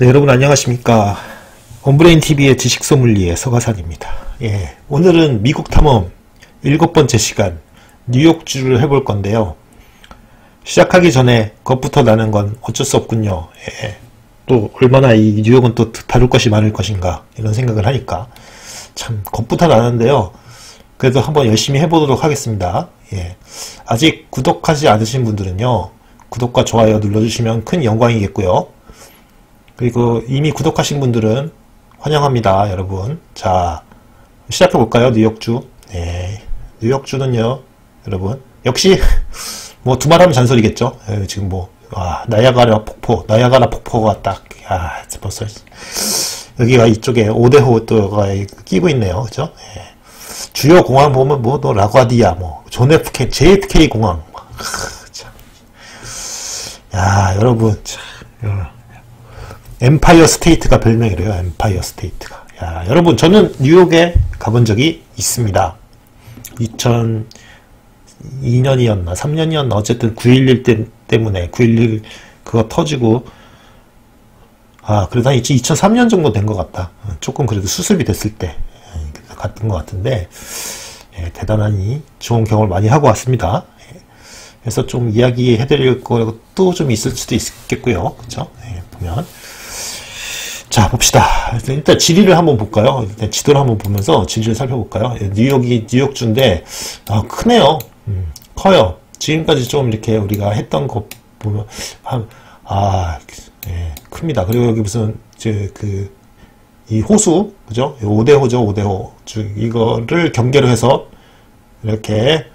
네, 여러분 안녕하십니까. 온브레인 TV의 지식 소믈리에 서가산입니다. 예, 오늘은 미국 탐험 일곱 번째 시간 뉴욕주를 해볼 건데요. 시작하기 전에 겁부터 나는 건 어쩔 수 없군요. 예, 또 얼마나 이 뉴욕은 또 다룰 것이 많을 것인가 이런 생각을 하니까 참 겁부터 나는데요. 그래도 한번 열심히 해보도록 하겠습니다. 예, 아직 구독하지 않으신 분들은요. 구독과 좋아요 눌러주시면 큰 영광이겠고요. 그리고 이미 구독하신 분들은 환영합니다, 여러분. 자, 시작해 볼까요? 뉴욕주. 네. 뉴욕주는요, 여러분. 역시, 뭐, 두말하면 잔소리겠죠? 에, 지금 뭐, 와, 나야가라 폭포, 나야가라 폭포가 딱, 야, 벌써, 여기가 이쪽에 오대호가 끼고 있네요. 그죠? 예. 주요 공항 보면 뭐, 너 라과디아, 뭐, 존 F K, JFK 공항. 참. 야, 여러분, 참, Empire State가 별명이래요. Empire State가. 야, 여러분, 저는 뉴욕에 가본 적이 있습니다. 2002년이었나, 3년이었나, 어쨌든 9.11 때, 때문에, 9.11 그거 터지고, 아, 그래도 한 2003년 정도 된 것 같다. 조금 그래도 수습이 됐을 때, 같은 것 같은데, 예, 대단하니 좋은 경험을 많이 하고 왔습니다. 예, 그래서 좀 이야기해 드릴 것도 좀 있을 수도 있겠고요. 그쵸? 예, 보면. 자 봅시다. 일단 지리를 한번 볼까요? 일단 지도를 한번 보면서 지리를 살펴볼까요? 뉴욕이 뉴욕주인데 아, 크네요. 음, 커요. 지금까지 좀 이렇게 우리가 했던 거 보면 아 예, 큽니다. 그리고 여기 무슨 그이 호수 그죠? 오대호죠 오대호 이거를 경계로 해서 이렇게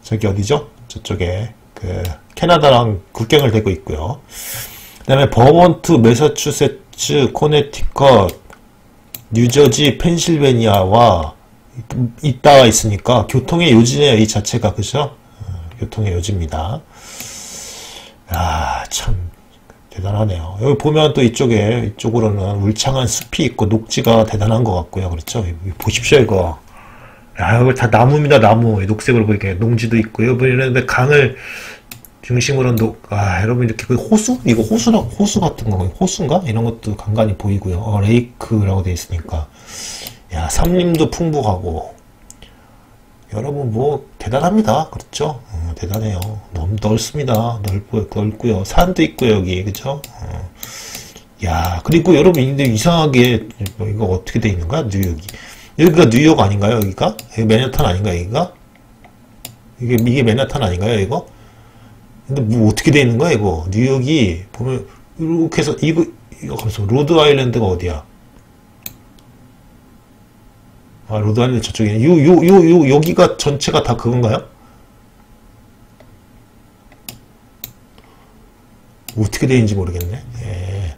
저기 어디죠? 저쪽에 그 캐나다랑 국경을 대고 있고요. 그 다음에 버먼트, 매사추세츠, 코네티컷, 뉴저지, 펜실베니아와 있다가 있으니까 교통의 요지네요. 이 자체가 그죠? 어, 교통의 요지입니다. 아, 참 대단하네요. 여기 보면 또 이쪽에 이쪽으로는 울창한 숲이 있고 녹지가 대단한 것 같고요. 그렇죠? 보십시오 이거. 야, 이거 다 나무입니다. 나무. 녹색으로 보이게 농지도 있고요. 이런데 강을 중심으로 노, 아, 여러분 이렇게 그 호수? 이거 호수라, 호수 같은 거, 호수인가? 이런 것도 간간히 보이고요. 어, lake라고 되어 있으니까. 야, 삼림도 풍부하고. 여러분 뭐 대단합니다. 그렇죠? 어, 대단해요. 너무 넓습니다. 넓고, 넓고요. 산도 있고 여기. 그죠? 어. 야, 그리고 여러분 근데 이상하게 뭐 이거 어떻게 돼 있는 거야? 뉴욕이. 여기가 뉴욕 아닌가요? 여기가? 여기 맨하탄 아닌가요? 여기가? 이게 이게 맨하탄 아닌가요? 이거? 근데 뭐 어떻게 돼 있는 거야 이거? 뉴욕이 보면 이렇게 해서 이거 이거 가면서 로드 아일랜드가 어디야? 아 로드 아일랜드 저쪽에 요요 요 요 여기가 전체가 다 그건가요? 어떻게 돼 있는지 모르겠네. 예.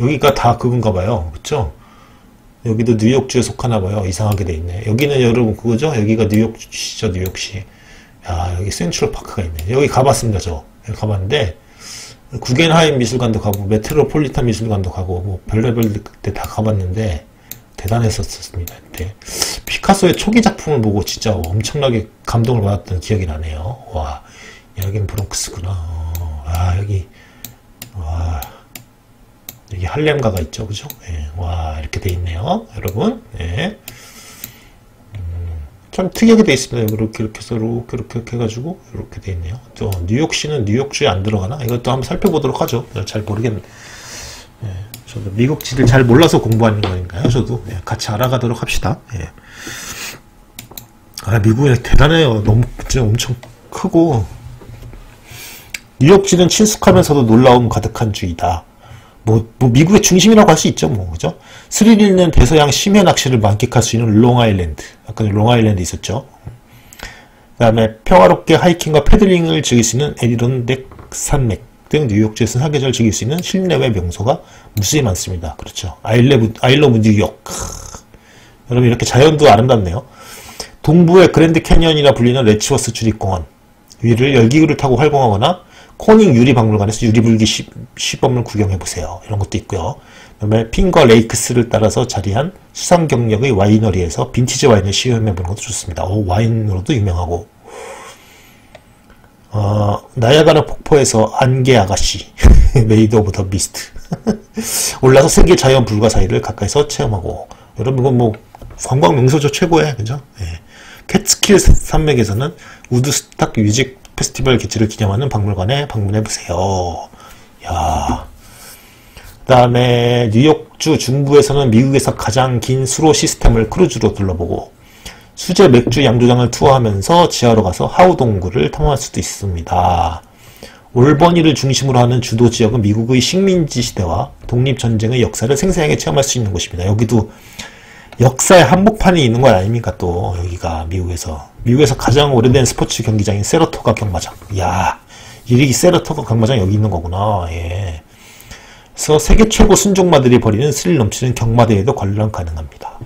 여기가 다 그건가 봐요. 그쵸? 여기도 뉴욕주에 속하나 봐요. 이상하게 돼 있네. 여기는 여러분 그거죠? 여기가 뉴욕시죠 뉴욕시 야, 여기 센트럴 파크가 있네. 여기 가봤습니다, 저. 여기 가봤는데, 구겐하임 미술관도 가고, 메트로폴리탄 미술관도 가고, 뭐, 별의별 때다 가봤는데, 대단했었습니다. 그때. 피카소의 초기 작품을 보고 진짜 엄청나게 감동을 받았던 기억이 나네요. 와, 여기는 브롱크스구나. 어, 아, 여기, 와, 여기 할렘가가 있죠, 그죠? 예, 와, 이렇게 돼 있네요, 여러분. 예. 참 특이하게 돼 있습니다. 이렇게 이렇게 해서 이렇게 이렇게 해가지고 이렇게 돼 있네요. 또 뉴욕시는 뉴욕주에 안 들어가나? 이것도 한번 살펴보도록 하죠. 잘 모르겠는데. 예, 저도 미국 지를 잘 몰라서 공부하는 거니까요. 저도 예, 같이 알아가도록 합시다. 예. 아 미국이 대단해요. 너무 진짜 엄청 크고 뉴욕주는 친숙하면서도 놀라움 가득한 주이다. 뭐, 뭐 미국의 중심이라고 할 수 있죠, 뭐 그죠? 스릴 있는 대서양 심해 낚시를 만끽할 수 있는 롱아일랜드, 아까 롱아일랜드 있었죠. 그 다음에 평화롭게 하이킹과 paddling을 즐길 수 있는 에디론덱 산맥 등 뉴욕주에서 사계절 즐길 수 있는 실내외 명소가 무수히 많습니다. 그렇죠. I love, I love New York. 크. 여러분 이렇게 자연도 아름답네요. 동부의 그랜드 캐년이라 불리는 레치워스 주립공원 위를 열기구를 타고 활공하거나 코닝 유리박물관에서 유리불기 시범을 구경해보세요. 이런 것도 있고요. 그다음에 핑거 레이크스를 따라서 자리한 수상 경력의 와이너리에서 빈티지 와인을 시음해보는 것도 좋습니다. 오, 와인으로도 유명하고 어, 나야가라 폭포에서 안개 아가씨 Maid of the Mist. 올라서 세계 자연 불가사의를 가까이서 체험하고. 여러분, 이건 뭐, 관광 명소죠, 최고의, 그죠? 예. 캐츠킬 산맥에서는 우드스탁 뮤직 페스티벌 개최를 기념하는 박물관에 방문해보세요. 야 그 다음에 뉴욕주 중부에서는 미국에서 가장 긴 수로 시스템을 크루즈로 둘러보고 수제 맥주 양조장을 투어하면서 지하로 가서 하우동굴을 탐험할 수도 있습니다. 올버니를 중심으로 하는 주도 지역은 미국의 식민지 시대와 독립전쟁의 역사를 생생하게 체험할 수 있는 곳입니다. 여기도 역사의 한복판이 있는 건 아닙니까 또 여기가 미국에서 미국에서 가장 오래된 스포츠 경기장인 세러토가 경마장 이야 이리 세러토가 경마장 여기 있는 거구나 예. 그래서 세계 최고 순종마들이 벌이는 스릴 넘치는 경마대회도 관람 가능합니다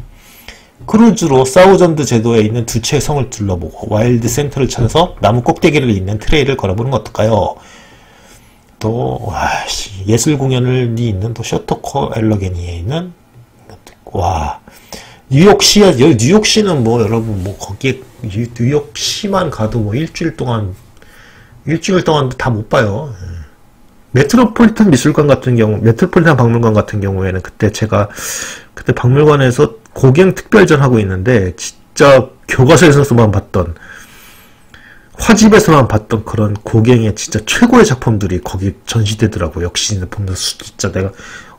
크루즈로 사우전드 제도에 있는 두 채의 성을 둘러보고 Wild Center를 찾아서 나무 꼭대기를 잇는 trail을 걸어보는 건 어떨까요? 또 와씨 예술 공연을 있는 또 셔터코 엘러게니에 있는 와 뉴욕시야 뉴욕시는 뭐 여러분 뭐 거기에 뉴욕시만 가도 뭐 일주일 동안 일주일 동안 다 못 봐요. 예. 메트로폴리탄 미술관 같은 경우, 메트로폴리탄 박물관 같은 경우에는 그때 제가 그때 박물관에서 고갱 특별전 하고 있는데 진짜 교과서에서만 봤던 화집에서만 봤던 그런 고갱의 진짜 최고의 작품들이 거기 전시되더라고요. 역시 보면서 진짜 내가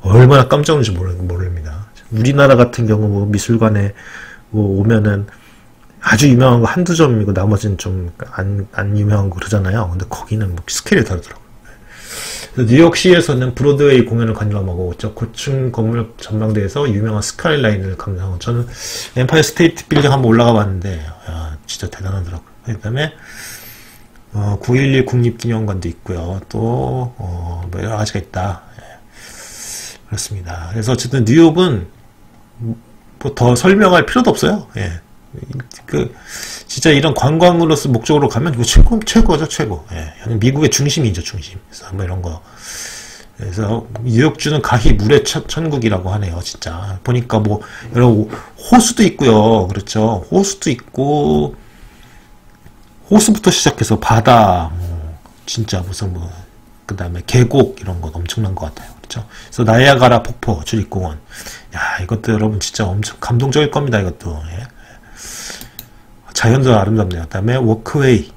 얼마나 깜짝 놀는지 모릅니다. 우리나라 같은 경우 뭐 미술관에 뭐 오면은 아주 유명한 거 한두 점이고 나머지는 좀 안 안 유명한 거 그러잖아요. 근데 거기는 뭐 스케일이 다르더라고요. 뉴욕시에서는 브로드웨이 공연을 관람하고 저 고층 건물 전망대에서 유명한 스카이라인을 감상하고 저는 엠파이어 스테이트 빌딩 한번 올라가 봤는데 야, 진짜 대단하더라고요. 그 다음에 어, 9.11 국립기념관도 있고요. 또 어, 뭐 여러 가지가 있다. 예. 그렇습니다. 그래서 어쨌든 뉴욕은 뭐 더 설명할 필요도 없어요. 예. 그 진짜 이런 관광으로서 목적으로 가면 이거 최고 최고죠 최고. 예. 미국의 중심이죠 중심. 그래서 뭐 이런 거. 그래서 뉴욕주는 가히 물의 천국이라고 하네요 진짜. 보니까 뭐 여러 호수도 있고요. 그렇죠. 호수도 있고 호수부터 시작해서 바다 뭐 진짜 무슨 뭐 그 다음에 계곡 이런 거 엄청난 것 같아요. 그렇죠. 그래서 나야가라 폭포 주립공원. 야, 이것도 여러분 진짜 엄청 감동적일 겁니다. 이것도. 예. 자연도 아름답네요. 그다음에 Walkway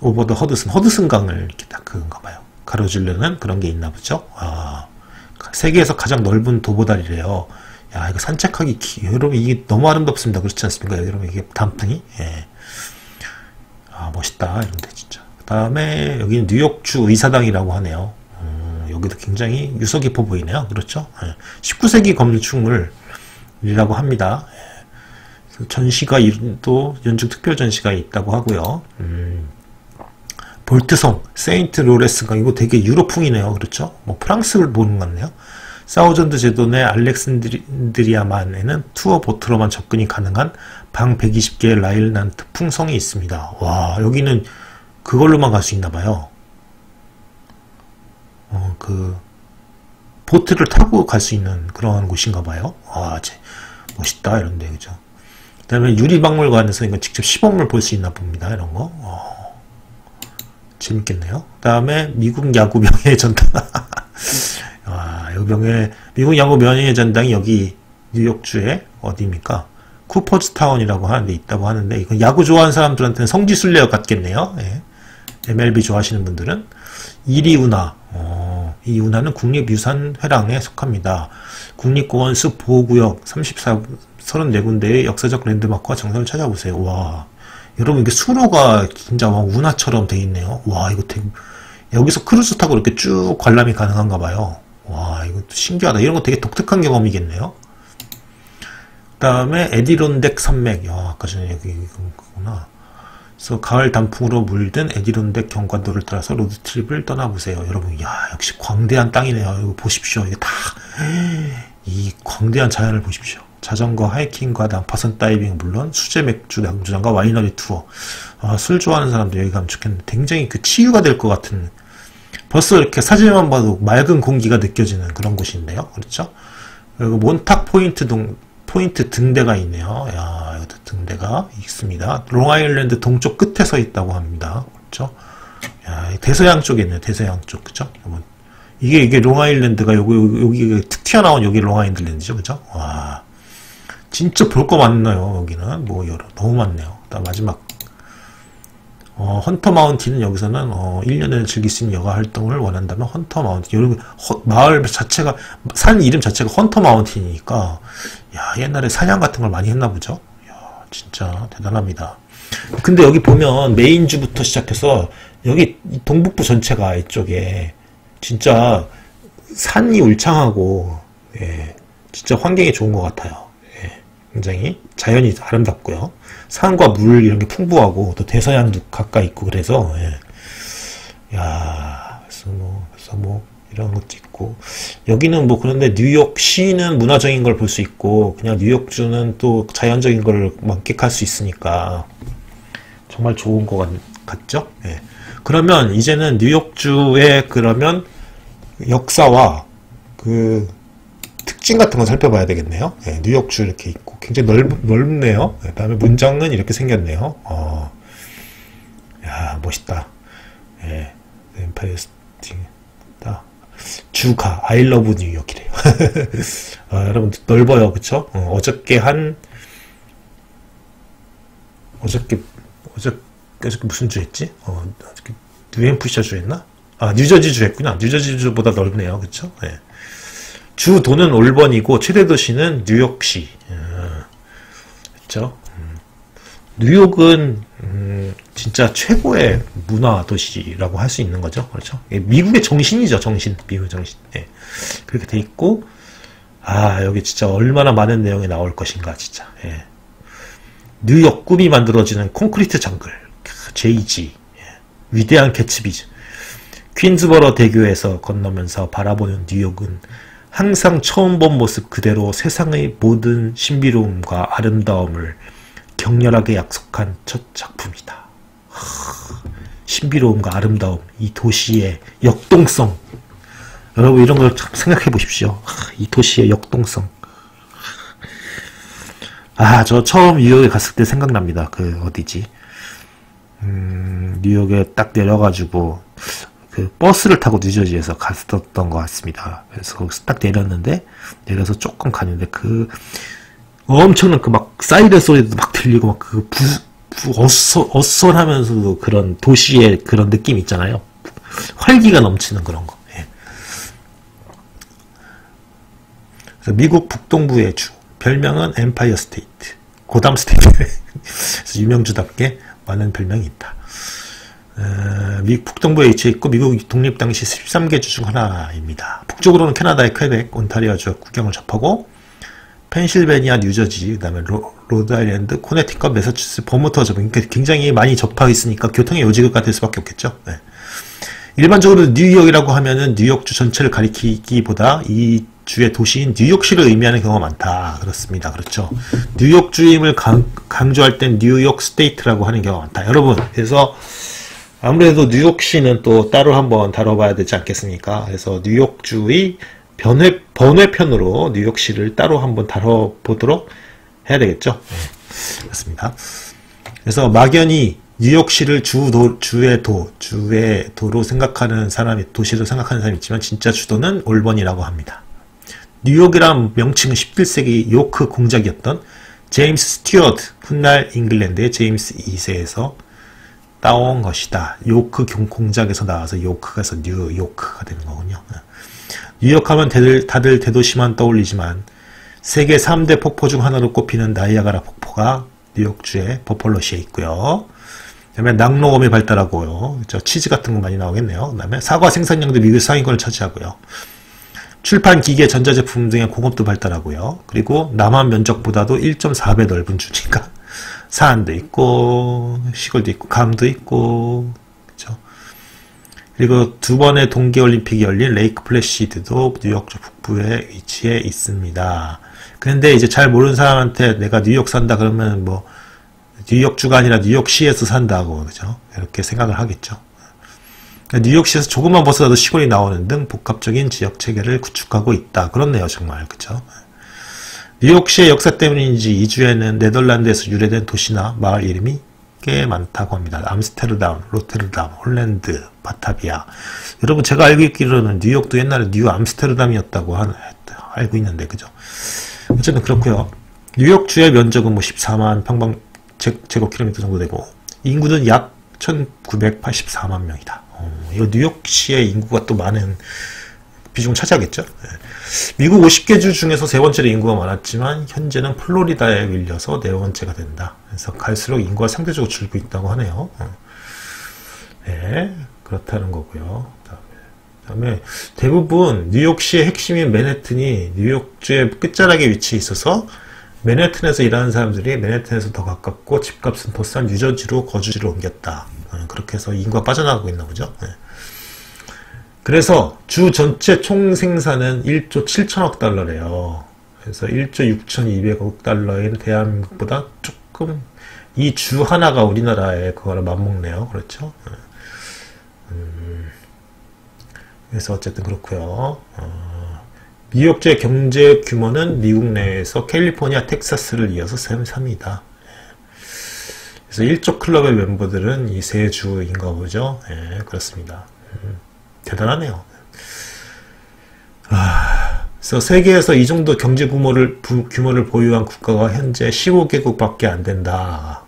Over the Hudson 허드슨 강을 이렇게 딱 그건가 봐요. 가로질르는 그런 게 있나 보죠. 아, 세계에서 가장 넓은 도보다리래요. 야, 이거 산책하기 기, 여러분 이게 너무 아름답습니다. 그렇지 않습니까? 여러분 이게 단풍이 예. 아, 멋있다. 이런데 진짜. 그 다음에 여기는 뉴욕주 의사당이라고 하네요. 여기도 굉장히 유서 깊어 보이네요. 그렇죠? 19세기 예. 건축물이라고 합니다. 예. 전시가 또 연중 특별 전시가 있다고 하고요. 음, 볼트성, 세인트 로레스강 이거 되게 유럽풍이네요. 그렇죠? 뭐 프랑스를 보는 것 같네요. 사우전드 제도 내 알렉산드리아만에는 투어 보트로만 접근이 가능한 방 120개의 라인란트풍 성이 있습니다. 와 여기는 그걸로만 갈 수 있나 봐요. 어, 그 보트를 타고 갈 수 있는 그런 곳인가 봐요. 와, 제 멋있다 이런데 그죠. 그다음에 유리박물관에서 이거 직접 시범을 볼 수 있나 봅니다. 이런 거. 어, 재밌겠네요. 그다음에 미국 야구 명예 전당. 와, 여기 명예 미국 야구 명예 전당이 여기 뉴욕주에 어디입니까? 쿠퍼즈타운이라고 하는데 있다고 하는데 이건 야구 좋아하는 사람들한테는 성지순례 같겠네요. 예. MLB 좋아하시는 분들은 이리운하 어, 이 운하는 국립유산회랑에 속합니다. 국립공원 숲 보호구역 34, 34군데의 역사적 랜드마크와 정선을 찾아보세요. 와, 여러분 이게 수로가 진짜 막 운하처럼 돼 있네요. 와, 이거 되게 여기서 크루즈 타고 이렇게 쭉 관람이 가능한가 봐요. 와, 이거 신기하다. 이런 거 되게 독특한 경험이겠네요. 그 다음에 에디론덱 산맥. 야, 아까 전에 여기 그구나. 그래서 가을 단풍으로 물든 에디론덱 경관도를 따라서 road trip을 떠나보세요. 여러분, 야 역시 광대한 땅이네요. 이거 보십시오. 이게 다 이 광대한 자연을 보십시오. 자전거, 하이킹과 난파선 다이빙 물론 수제 맥주 양조장과 와이너리 투어. 아, 술 좋아하는 사람들 여기 가면 좋겠는데 굉장히 그 치유가 될 것 같은 벌써 이렇게 사진만 봐도 맑은 공기가 느껴지는 그런 곳인데요. 그렇죠? 그리고 몬탁 포인트 동 포인트 등대가 있네요. 야, 이것도 등대가 있습니다. 롱아일랜드 동쪽 끝에 서 있다고 합니다. 그렇죠? 야, 대서양 쪽에 있네요. 대서양 쪽, 그죠? 이게 이게 롱아일랜드가 여기 여기, 툭 튀어나온 여기 롱아일랜드죠, 그죠? 와, 진짜 볼 거 많나요 여기는 뭐 여러 너무 많네요. 다음 마지막 어, 헌터 마운틴은 여기서는 어, 1년을 즐길 수 있는 여가 활동을 원한다면 헌터 마운틴 여러분 허, 마을 자체가 산 이름 자체가 헌터 마운틴이니까 야 옛날에 사냥 같은 걸 많이 했나 보죠. 야 진짜 대단합니다. 근데 여기 보면 메인주부터 시작해서 여기 동북부 전체가 이쪽에 진짜 산이 울창하고 예, 진짜 환경이 좋은 것 같아요. 예, 굉장히 자연이 아름답고요. 산과 물 이런 게 풍부하고 또 대서양도 가까이 있고 그래서 예. 야 그래서 뭐 그래서 뭐 이런 것도 있고 여기는 뭐 그런데 뉴욕시는 문화적인 걸 볼 수 있고 그냥 뉴욕주는 또 자연적인 걸 만끽할 수 있으니까 정말 좋은 것 같, 죠 예. 그러면 이제는 뉴욕주의 그러면 역사와 그 특징 같은 걸 살펴봐야 되겠네요. 예, 뉴욕주 이렇게 있고 굉장히 넓, 넓네요. 그 다음에 문장은 이렇게 생겼네요. 어, 야 멋있다. 예, Empire State 주가 I Love New York이래요. 어, 여러분 넓어요, 그쵸? 어, 어저께 한 어저께 어저 어저께 무슨 주 했지? 어, 어저께 뉴햄프셔 주 했나? 아 뉴저지 주 했구나. 뉴저지 주보다 넓네요, 그쵸? 예. 주 도는 올번이고 최대 도시는 뉴욕시. 그렇죠? 뉴욕은 음, 진짜 최고의 문화 도시라고 할 수 있는 거죠. 그렇죠? 예, 미국의 정신이죠, 정신. 미국의 정신. 예. 그렇게 돼 있고 아 여기 진짜 얼마나 많은 내용이 나올 것인가 진짜. 예. 뉴욕 꿈이 만들어지는 콘크리트 정글. 제이지. 예. 위대한 개츠비즈. 퀸즈버러 대교에서 건너면서 바라보는 뉴욕은 항상 처음 본 모습 그대로 세상의 모든 신비로움과 아름다움을 격렬하게 약속한 첫 작품이다. 신비로움과 아름다움, 이 도시의 역동성. 여러분 이런 걸 생각해 보십시오. 이 도시의 역동성. 아, 저 처음 뉴욕에 갔을 때 생각납니다. 그 어디지? 음, 뉴욕에 딱 내려가지고 그 버스를 타고 뉴저지에서 갔었던 것 같습니다. 그래서 거기서 딱 내렸는데 내려서 조금 가는데 그 엄청난 그 막 사이렌 소리도 막 들리고 막 그 부, 부 어서, 어설하면서도 그런 도시의 그런 느낌 있잖아요. 활기가 넘치는 그런 거. 예. 그래서 미국 북동부의 주 별명은 Empire State Gotham State 유명주답게 많은 별명이 있다. 미국 북동부에 위치해 있고 미국 독립 당시 13개 주 중 하나입니다. 북쪽으로는 캐나다의 퀘벡, 온타리오 주 국경을 접하고 펜실베니아, 뉴저지, 그다음에 로, 드아일랜드 코네티컷, 매사추세츠, 버몬트 접 그러니까 굉장히 많이 접하고 있으니까 교통의 요지가 될 수밖에 없겠죠. 네. 일반적으로 뉴욕이라고 하면은 뉴욕주 전체를 가리키기보다 이 주의 도시인 뉴욕시를 의미하는 경우가 많다. 그렇습니다. 그렇죠. 뉴욕주임을 강, 강조할 땐 New York State라고 하는 경우가 많다. 여러분, 그래서 아무래도 뉴욕시는 또 따로 한번 다뤄봐야 되지 않겠습니까? 그래서 뉴욕주의 변회, 번외편으로 뉴욕시를 따로 한번 다뤄보도록 해야 되겠죠? 네, 그렇습니다. 그래서 막연히 뉴욕시를 주도, 주의 도, 주의 도로 생각하는 사람이, 도시로 생각하는 사람이 있지만 진짜 주도는 올버니라고 합니다. 뉴욕이란 명칭은 11세기 요크 공작이었던 제임스 스튜어트, 훗날 잉글랜드의 제임스 2세에서 따온 것이다. 요크 공작에서 나와서 요크가 서 뉴요크가 되는 거군요. 뉴욕하면 다들, 다들 대도시만 떠올리지만 세계 3대 폭포 중 하나로 꼽히는 나이아가라 폭포가 뉴욕주의 버펄로시에 있고요. 그다음에 낙농업이 발달하고요. 저 치즈 같은 거 많이 나오겠네요. 그다음에 사과 생산량도 미국 상위권을 차지하고요. 출판 기계, 전자제품 등의 공업도 발달하고요. 그리고 남한 면적보다도 1.4배 넓은 주니까 산도 있고 시골도 있고 감도 있고 그리고 두 번의 동계올림픽이 열린 레이크 플래시드도 뉴욕주 북부에 위치해 있습니다. 그런데 이제 잘 모르는 사람한테 내가 뉴욕 산다 그러면 뭐 뉴욕주가 아니라 뉴욕시에서 산다고 그죠 이렇게 생각을 하겠죠. 그러니까 뉴욕시에서 조금만 벗어나도 시골이 나오는 등 복합적인 지역 체계를 구축하고 있다. 그렇네요 정말 그죠. 뉴욕시의 역사 때문인지 이 주에는 네덜란드에서 유래된 도시나 마을 이름이 꽤 많다고 합니다. 암스테르담, 로테르담, 홀랜드, 바타비아. 여러분 제가 알고 있기로는 뉴욕도 옛날에 뉴 암스테르담이었다고 하, 알고 있는데 그죠? 어쨌든 그렇고요. 뉴욕 주의 면적은 뭐 14만 평방 제, 제곱킬로미터 정도 되고 인구는 약 1984만 명이다. 어, 이거 뉴욕시의 인구가 또 많은 비중 차지하겠죠. 네. 미국 50개 주 중에서 세 번째로 인구가 많았지만 현재는 플로리다에 밀려서 네 번째가 된다. 그래서 갈수록 인구가 상대적으로 줄고 있다고 하네요. 어. 네, 그렇다는 거고요. 그다음에 대부분 뉴욕시의 핵심인 맨해튼이 뉴욕주의 끝자락에 위치해 있어서 맨해튼에서 일하는 사람들이 맨해튼에서 더 가깝고 집값은 더싼 뉴저지로 거주지로 옮겼다. 어, 그렇게 해서 인구가 빠져나가고 있나 보죠. 네. 그래서 주 전체 총 생산은 1조 7천억 달러래요. 그래서 1조 6,200억 달러인 대한민국보다 조금 이 주 하나가 우리나라의 그거를 맞먹네요. 그렇죠? 네. 음, 그래서 어쨌든 그렇고요. 어, 뉴욕주의 경제 규모는 미국 내에서 캘리포니아, 텍사스를 이어서 3위다. 그래서 1조 클럽의 멤버들은 이 세 주인가 보죠. 예, 그렇습니다. 음, 대단하네요. 아, 그래서 세계에서 이 정도 경제 규모를, 부, 규모를 보유한 국가가 현재 15개국밖에 안 된다.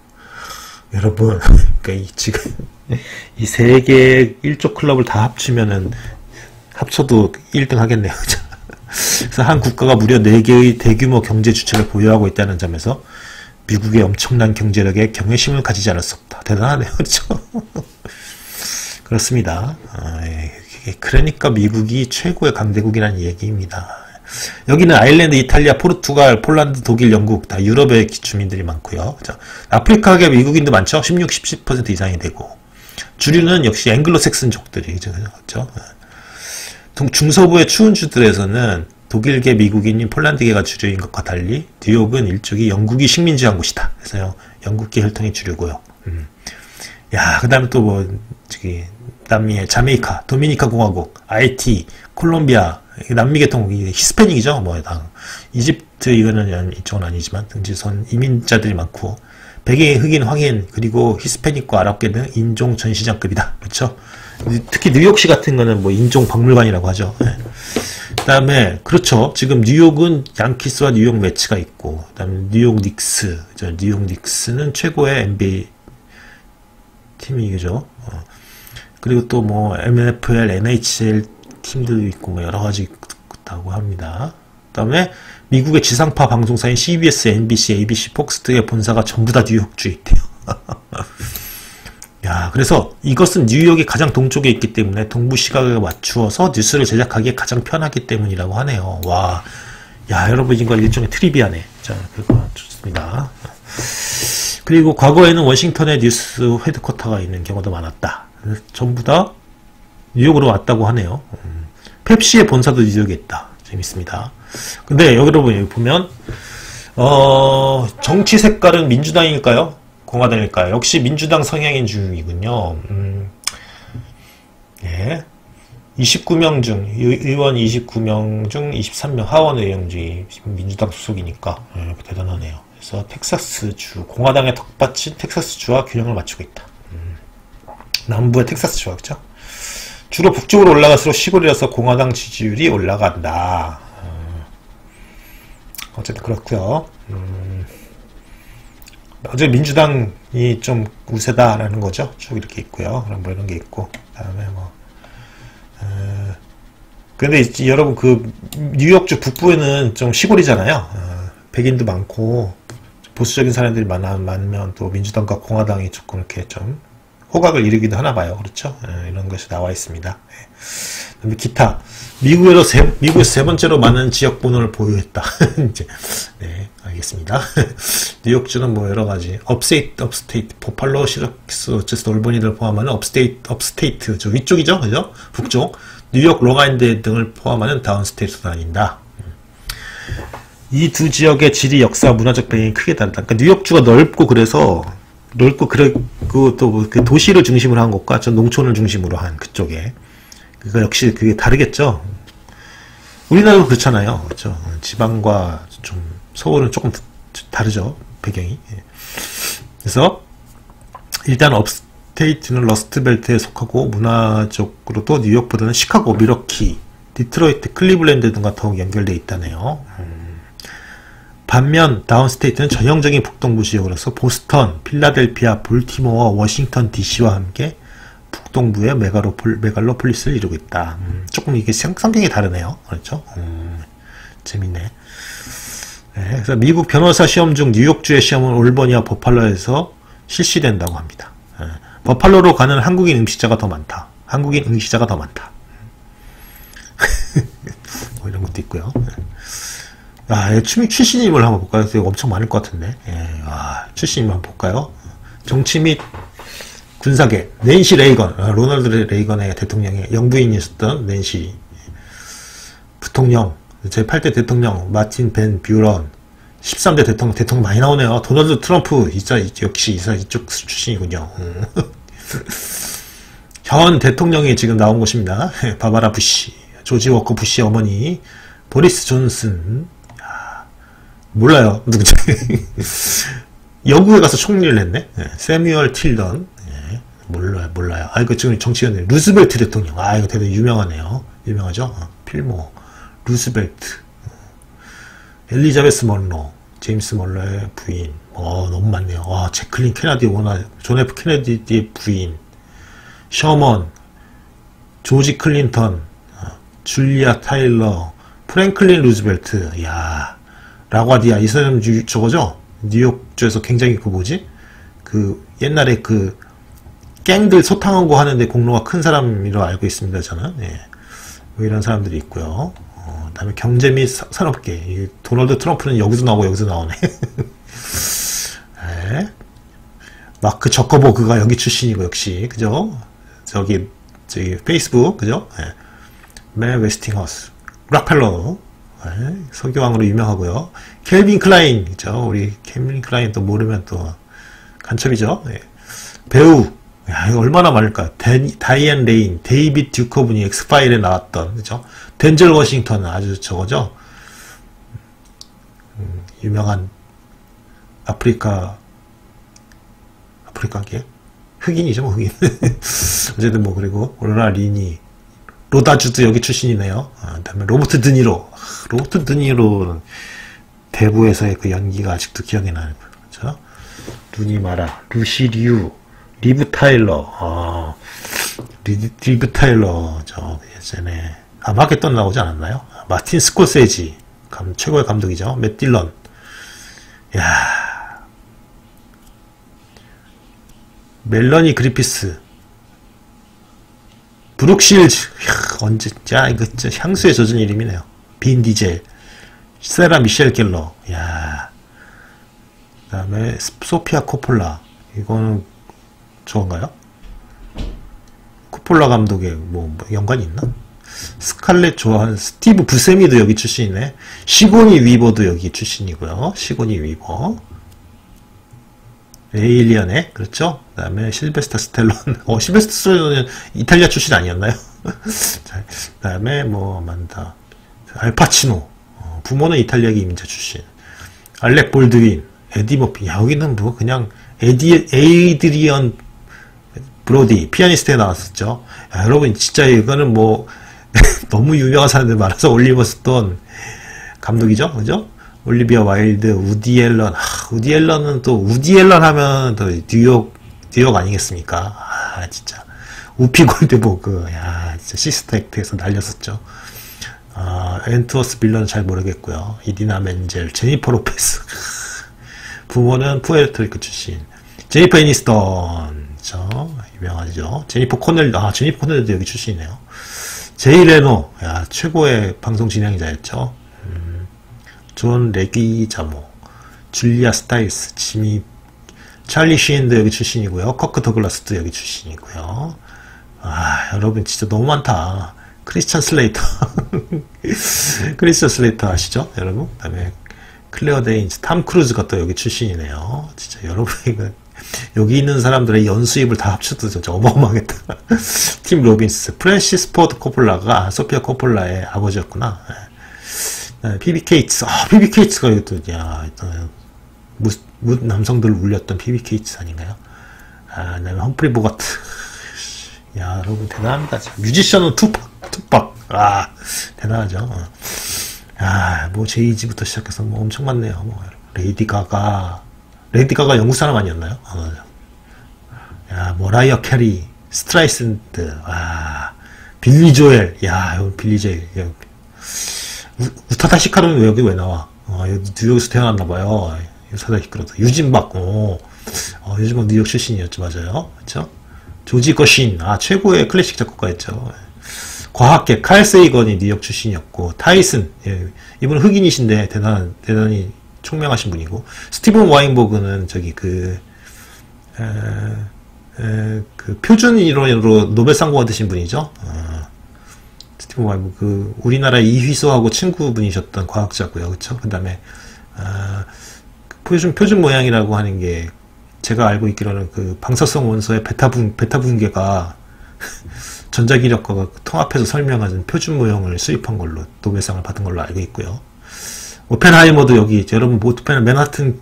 여러분, 그러니까 이, 지금 이 세계 1조 클럽을 다 합치면은 합쳐도 1등 하겠네요. 그래서 한 국가가 무려 4개의 대규모 경제 주체를 보유하고 있다는 점에서 미국의 엄청난 경제력에 경외심을 가지지 않을 수 없다. 대단하네요. 그렇죠? 그렇습니다. 아, 예. 그러니까 미국이 최고의 강대국이라는 얘기입니다. 여기는 아일랜드, 이탈리아, 포르투갈, 폴란드, 독일, 영국 다 유럽의 주민들이 많고요. 아프리카계 미국인도 많죠. 16, 17% 이상이 되고 주류는 역시 앵글로색슨족들이죠. 그렇죠? 중서부의 추운 주들에서는 독일계 미국인인 폴란드계가 주류인 것과 달리 뉴욕은 일종의 영국이 식민지한 곳이다. 그래서 영국계 혈통이 주류고요. 음. 야, 그 다음에 또 뭐, 저기, 남미의 자메이카, 도미니카 공화국, 아이티, 콜롬비아, 남미 계통, 히스패닉이죠. 뭐, 다. 이집트, 이거는 이쪽은 아니지만, 등지선 이민자들이 많고, 백인, 흑인, 황인, 그리고 히스패닉과 아랍계는 인종 전시장급이다. 그렇죠? 특히 뉴욕시 같은 거는 뭐 인종 박물관이라고 하죠. 네. 그다음에 그렇죠. 지금 뉴욕은 양키스와 뉴욕 매치가 있고, 그다음에 뉴욕 닉스, 뉴욕 닉스는 최고의 NBA 팀이죠. 어. 그리고 또 뭐 MFL, NHL 팀들도 있고 뭐 여러 가지 있다고 합니다. 그다음에 미국의 지상파 방송사인 CBS, NBC, ABC, 폭스 등의 본사가 전부 다 뉴욕주에 있대요. 야, 그래서 이것은 뉴욕이 가장 동쪽에 있기 때문에 동부 시각에 맞추어서 뉴스를 제작하기에 가장 편하기 때문이라고 하네요. 와, 야, 여러분 이거 일종의 트리비아네. 자, 그거 좋습니다. 그리고 과거에는 워싱턴에 뉴스 헤드쿼터가 있는 경우도 많았다. 전부 다 뉴욕으로 왔다고 하네요. 음, 펩시의 본사도 뉴욕에 있다. 재밌습니다. 근데 여러분 여기 보면 어, 정치 색깔은 민주당일까요? 공화당일까요? 역시 민주당 성향인 중이군요. 음, 예. 29명 중, 의원 29명 중 23명 하원 의원 중이 민주당 소속이니까 예, 대단하네요. 그래서 텍사스주, 공화당의 턱받친 텍사스주와 균형을 맞추고 있다. 음, 남부의 텍사스주와 그죠? 주로 북쪽으로 올라갈수록 시골이라서 공화당 지지율이 올라간다. 음, 어쨌든 그렇고요. 음, 어제 민주당이 좀 우세다라는 거죠. 쭉 이렇게 있고요. 그럼 뭐 이런 게 있고, 다음에 뭐, 어, 근데 이제 여러분 그 뉴욕주 북부에는 좀 시골이잖아요. 어, 백인도 많고 보수적인 사람들이 많아, 많으면 또 민주당과 공화당이 조금 이렇게 좀 호각을 이루기도 하나 봐요. 그렇죠? 어, 이런 것이 나와 있습니다. 네. 기타 미국에서 세, 미국에서 세 번째로 많은 지역 번호를 보유했다. 이제 네 알겠습니다. 뉴욕주는 뭐 여러 가지 upstate, upstate, 버팔로, 시러큐스, 어쨌든 올버니를 포함하는 upstate, upstate 저 위쪽이죠, 그죠? 북쪽 뉴욕, 롱아일랜드 등을 포함하는 downstate로 나뉜다. 이 두 지역의 지리, 역사, 문화적 배경이 크게 다르다. 그러니까 뉴욕주가 넓고 그래서 넓고 그리고 또그 도시를 중심으로 한 것과 저 농촌을 중심으로 한 그쪽에 그거 역시 그게 다르겠죠. 우리나라도 그렇잖아요. 그렇죠. 지방과 좀 서울은 조금 다르죠. 배경이. 예. 그래서 일단 upstate는 Rust Belt에 속하고 문화적으로도 뉴욕보다는 시카고, 밀워키, 디트로이트, 클리블랜드 등과 더욱 연결되어 있다네요. 음. 반면 downstate는 전형적인 북동부 지역으로서 보스턴, 필라델피아, 볼티모어, 워싱턴 DC와 함께 북동부의 메가로폴, 메갈로폴리스를 이루고 있다. 음, 조금 이게 성격이 다르네요. 그렇죠? 음, 재밌네. 네, 그래서 미국 변호사 시험 중 뉴욕주의 시험은 올버니와 버팔로에서 실시된다고 합니다. 네, 버팔로로 가는 한국인 응시자가 더 많다. 한국인 응시자가 더 많다. 뭐 이런 것도 있고요. 네. 아, 추, 출신 인물 한번 볼까요? 엄청 많을 것 같은데. 예, 아, 출신 인물 한번 볼까요? 정치 및 군사계 낸시 레이건 아, 로널드 레이건의 대통령의 영부인이었던 낸시 부통령 제8대 대통령 마틴 밴 뷰런 13대 대통령 대통령 많이 나오네요 도널드 트럼프 이자 역시 이사 이쪽 출신이군요 음. 현 대통령이 지금 나온 곳입니다 바바라 부시 조지 워커 부시 어머니 보리스 존슨 몰라요 누구지 영국에 가서 총리를 했네 새뮤얼 틸던 몰라요, 몰라요. 아, 이거 지금 정치인은 루스벨트 대통령. 아, 이거 되게 유명하네요. 유명하죠? 어, 필모어, 루스벨트, 어, 엘리자베스 먼로, 제임스 먼로의 부인. 어, 너무 많네요. 와, 재클린 케네디 워낙, 존 F 케네디의 부인, 셔먼, 조지 클린턴, 어, 줄리아 타일러, 프랭클린 루즈벨트, 야 라과디아, 이 사람 저거죠? 뉴욕주에서 굉장히 그 뭐지? 그 옛날에 그 갱들 소탕하고 하는데 공로가 큰 사람이라고 알고 있습니다. 저는 예. 뭐 이런 사람들이 있고요. 어, 다음에 경제 및 산업계 도널드 트럼프는 여기서 나오고 여기서 나오네. 네. 마크 저커버그가 여기 출신이고 역시 그죠? 저기 저기 페이스북 그죠? 네. 매 웨스팅하우스 락펠러 네. 석유왕으로 유명하고요. 캘빈 클라인 그죠? 우리 캘빈 클라인 또 모르면 또 간첩이죠. 네. 배우 야, 이거 얼마나 많을까? 다이앤 레인, 데이빗 듀코브니 엑스파일에 나왔던, 그죠? 덴젤 워싱턴은 아주 저거죠? 음, 유명한 아프리카, 아프리카계? 흑인이죠, 뭐, 흑인. 어쨌든 뭐, 그리고, 오로라 리니, 로다주도 여기 출신이네요. 아, 다음에 로버트 드니로. 로버트 드니로는 대부에서의 그 연기가 아직도 기억이 나요. 그죠? 루니 마라, 루시 류, 리브 타일러, 어, 리, 리브 타일러, 저, 예전에, 아마겟돈 나오지 않았나요? 마틴 스코세지, 감, 최고의 감독이죠. 맷 딜런. 야 멜러니 그리피스. 브룩실즈. 언제, 자, 이거 진짜 향수에 젖은 이름이네요. 빈 디젤. 세라 미셸 갤러. 야 그 다음에 소피아 코폴라. 이거는 저건가요? 코폴라 감독의 뭐, 뭐 연관이 있나? 스칼렛 조한슨, 스티브 부세미도 여기 출신이네. 시고니 위버도 여기 출신이고요. 시고니 위버. 에일리언에 그렇죠? 그 다음에 실베스타 스텔론. 어, 실베스타 스텔론은 이탈리아 출신 아니었나요? 자, 그 다음에 뭐, 많다. 알 파치노. 어, 부모는 이탈리아계 이민자 출신. 알렉 볼드윈. 에디 머피. 야, 여기는 뭐, 그냥, 에디, 에이드리언 브로디 피아니스트에 나왔었죠. 야, 여러분 진짜 이거는 뭐 너무 유명한 사람들 많아서 올리버 스톤 감독이죠, 그죠? 올리비아 와일드, 우디 앨런. 아, 우디 앨런은 또 우디 앨런 하면 또 뉴욕 뉴욕 아니겠습니까? 아 진짜 우피 골드버그, 야 진짜 Sister Act에서 날렸었죠. 아, 웬트워스 밀러는 잘 모르겠고요. 이디나 멘젤, 제니퍼 로페스. 부모는 푸에르토리코 출신. 제니퍼 애니스턴, 그쵸. 유명하죠. 제니퍼 코넬리, 아, 제니퍼 코넬리도 여기 출신이네요. 제이 레노, 야, 최고의 방송 진행자였죠. 음, 존 레기자모, 줄리아 스타이스, 지미, 찰리 쉰도 여기 출신이고요. 커크 더글라스도 여기 출신이고요. 아, 여러분 진짜 너무 많다. 크리스찬 슬레이터. 크리스찬 슬레이터 아시죠? 여러분? 그 다음에 클레어 데인즈, 탐 크루즈가 또 여기 출신이네요. 진짜 여러분 여기 있는 사람들의 연수입을 다 합쳐도 진짜 어마어마하겠다. 팀 로빈스, 프랜시스 포드 코폴라가 소피아 코폴라의 아버지였구나. 네. 피비 케이츠, 아, 피비 케이츠가 이것도, 야, 무, 뭇 남성들을 울렸던 케이츠 아닌가요? 아, 그다음에 험프리 보가트. 야, 여러분 대단합니다. 뮤지션은 투팍, 투팍. 아, 대단하죠. 어. 아, 뭐 제이지부터 시작해서 뭐 엄청 많네요. 뭐 레이디 가가, 레이디 가가 영국 사람 아니었나요? 어. 야, 뭐 머라이어 캐리, 스트라이슨드, 아, 빌리 조엘, 야, 빌리 조엘. 우타다 왜 여기 왜 나와? 어, 뉴욕에서 태어났나봐요. 우타다 히카루도. 유진박, 어, 어, 요즘은 뉴욕 출신이었죠, 맞아요. 그쵸? 조지 거신, 아, 최고의 클래식 작곡가였죠. 과학계, 칼 세이건이 뉴욕 출신이었고, 타이슨, 예, 이분은 흑인이신데, 대단, 대단히 총명하신 분이고, 스티븐 와인버그는 저기 그, 에, 에, 그 표준 이론으로 노벨상 받으신 분이죠. 어, 와인버그, 그 우리나라 이휘소하고 친구분이셨던 과학자고요. 그쵸? 그 다음에, 아, 표준, 표준 모양이라고 하는 게, 제가 알고 있기로는 그 방사성 원소의 베타 분, 베타 분계가 전자기력과 통합해서 설명하는 표준 모형을 수입한 걸로 노벨상을 받은 걸로 알고 있고요. 오펜하이머도 여기 여러분 오펜은 맨하튼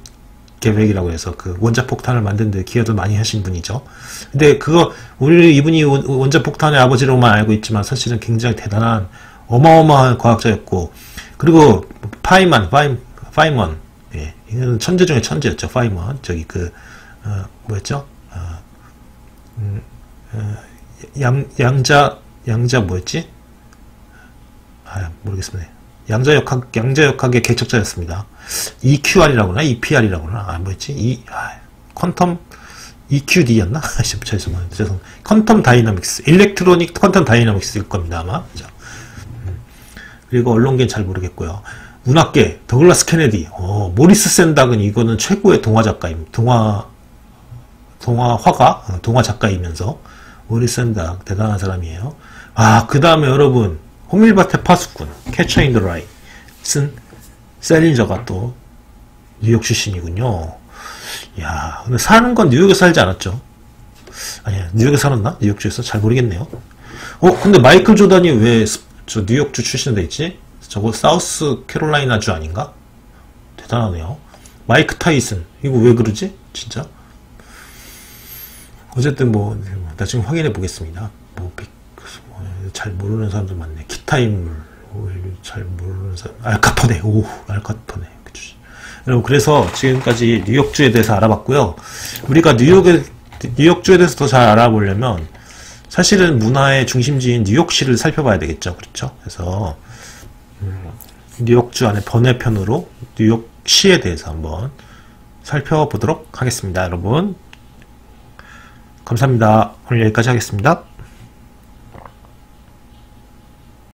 계획이라고 해서 그 원자 폭탄을 만드는데 기여도 많이 하신 분이죠. 근데 그거 우리 이분이 원자 폭탄의 아버지로만 알고 있지만 사실은 굉장히 대단한 어마어마한 과학자였고 그리고 파이만 파이 파이먼 예 이거는 천재 중에 천재였죠 파이먼 저기 그 어, 뭐였죠? 어, 음, 어, 양, 양자, 양자 뭐였지? 아, 모르겠습니다. 양자역학, 양자역학의 개척자였습니다. EQR이라고 나 EPR이라고 나, 아, 뭐였지? E, 아, quantum, EQD였나? 죄송합니다. 죄송. quantum dynamics, electronic quantum dynamics일 겁니다, 아마. 그죠? 음. 그리고 언론계는 잘 모르겠고요. 문학계, 더글라스 케네디, 어, 모리스 샌닥은 이거는 최고의 동화 작가입니다. 동화, 동화 화가, 어, 동화 작가이면서, 모리스 샌닥 대단한 사람이에요. 아, 그 다음에 여러분, 호밀밭의 파수꾼, Catcher in the Rye, 쓴 셀린저가 또 뉴욕 출신이군요. 야, 근데 사는 건 뉴욕에 살지 않았죠. 아니야, 뉴욕에 살았나? 뉴욕주에서? 잘 모르겠네요. 어, 근데 마이클 조단이 왜 저 뉴욕주 출신으로 돼 있지? 저거 사우스 캐롤라이나주 아닌가? 대단하네요. 마이크 타이슨. 이거 왜 그러지? 진짜? 어쨌든 뭐 나중에 확인해 보겠습니다. 뭐, 잘 모르는 사람들 많네. 기타 인물 잘 모르는 사람 알카포네 오 알카포네 여러분 그래서 지금까지 뉴욕주에 대해서 알아봤고요. 우리가 뉴욕에 뉴욕주에 대해서 더 잘 알아보려면 사실은 문화의 중심지인 뉴욕시를 살펴봐야 되겠죠. 그렇죠? 그래서 음, 뉴욕주 안에 번외편으로 뉴욕시에 대해서 한번 살펴보도록 하겠습니다. 여러분 감사합니다. 오늘 여기까지 하겠습니다.